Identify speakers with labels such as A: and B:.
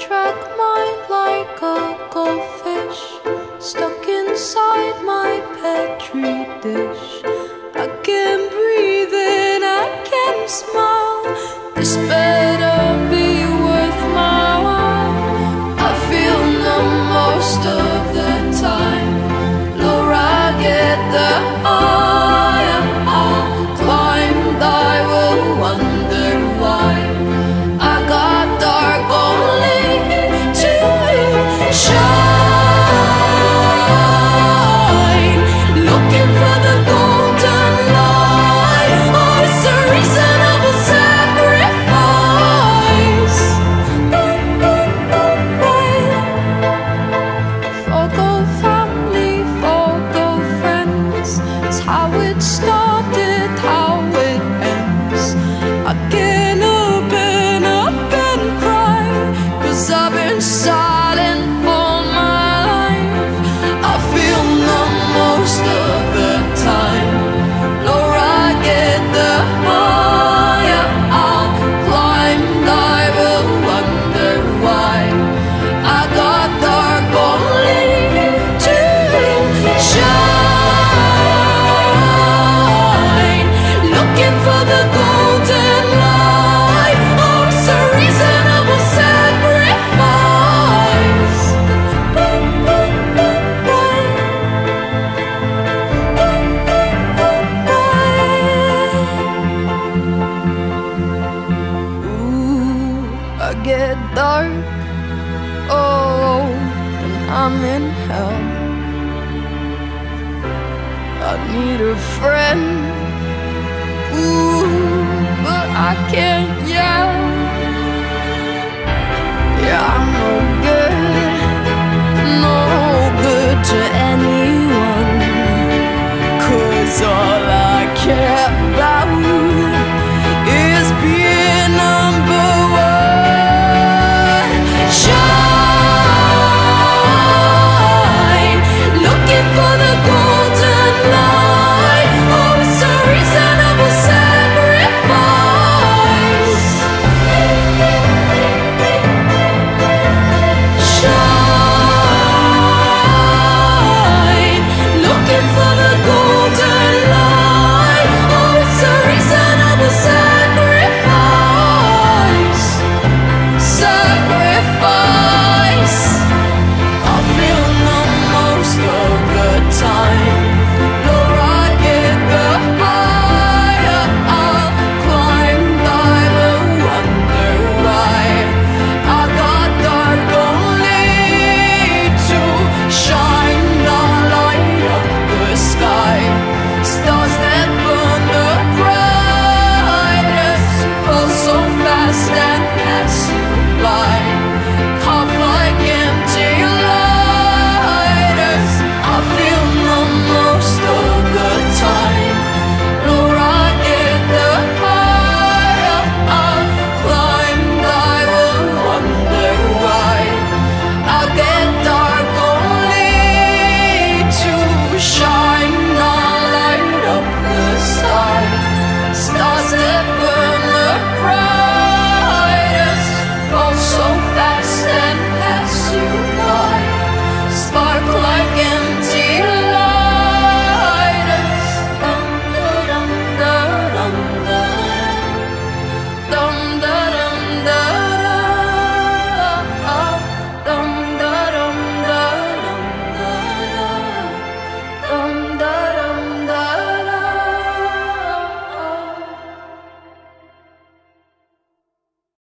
A: track mine like a goldfish stuck inside my petri dish. I get dark, oh, and I'm in hell. I need a friend, ooh, but I can't yell.